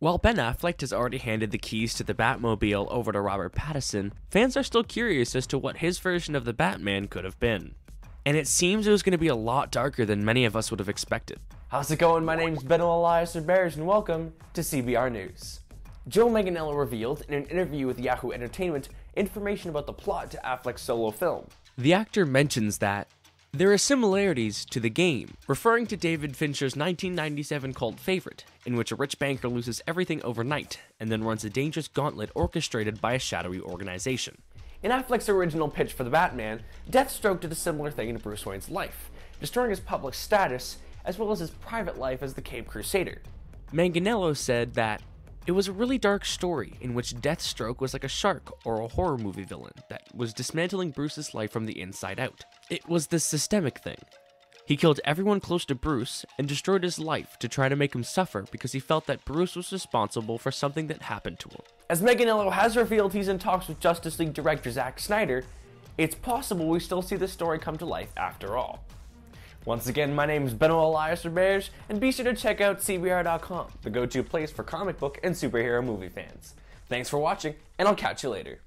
While Ben Affleck has already handed the keys to the Batmobile over to Robert Pattinson, fans are still curious as to what his version of the Batman could have been. And it seems it was going to be a lot darker than many of us would have expected. How's it going? My name's Beno Elias Bears, and welcome to CBR News. Joe Manganiello revealed in an interview with Yahoo Entertainment information about the plot to Affleck's solo film. The actor mentions that there are similarities to the game, referring to David Fincher's 1997 cult favorite, in which a rich banker loses everything overnight and then runs a dangerous gauntlet orchestrated by a shadowy organization. In Affleck's original pitch for the Batman, Deathstroke did a similar thing in Bruce Wayne's life, destroying his public status as well as his private life as the Cape Crusader. Manganiello said that it was a really dark story in which Deathstroke was like a shark or a horror movie villain that was dismantling Bruce's life from the inside out. It was the systemic thing. He killed everyone close to Bruce and destroyed his life to try to make him suffer because he felt that Bruce was responsible for something that happened to him. As Manganiello has revealed he's in talks with Justice League director Zack Snyder, it's possible we still see this story come to life after all. Once again, my name is Beno Elias Bears, and be sure to check out CBR.com, the go-to place for comic book and superhero movie fans. Thanks for watching, and I'll catch you later.